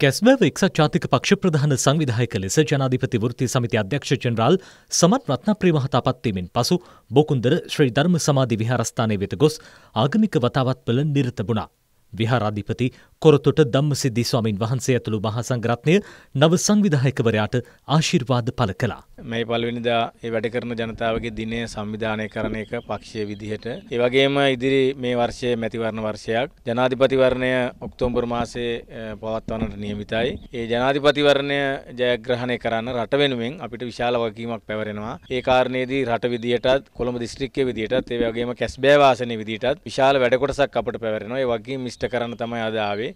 කැස්බෑව එක්සත් ජාතික පක්ෂ ප්‍රධාන සංවිධායක ලෙස ජනාධිපති වෘත්ති සමිති අධ්‍යක්ෂ ජනරාල් සමත් රත්නප්‍රිය මහතා පත්වීමෙන් පසු බොකුන්දර ශ්‍රී ධර්ම සමාධි විහාරස්ථානය වෙත ගොස් ආගමික වතාවත්වල නිරත වුණා. විහාරාධිපති කොරතොට ධම්මසිද්ධි ස්වාමින් වහන්සේ ඇතුළු මහා සංඝරත්නය නව සංවිධායකවරයාට ආශිර්වාද පළ කළා. මේ පළවෙනිදා ඒ වැඩ කරන ජනතාවගේ දිනය සංවිධානය කරන එක පක්ෂය විදිහට. ඒ වගේම ඉදිරි මේ වර්ෂයේ මැතිවරණ වර්ෂයක් ජනාධිපතිවරණය ඔක්තෝබර් මාසයේ පවත්වන්නට නියමිතයි. ඒ ජනාධිපතිවරණය ජයග්‍රහණය කරන්න රට වෙනුවෙන් අපිට විශාල වගකීමක් පැවරෙනවා. ඒ කාරණේදී රට විදියටත් කොළඹ දිස්ත්‍රික්කයේ විදියටත් ඒ වගේම කැස්බෑ වාසනයේ විදියටත් විශාල වැඩ කොටසක් අපට පැවරෙනවා. ඒ වගේම මිෂ්ට කරන්න තමයි අද ආවේ.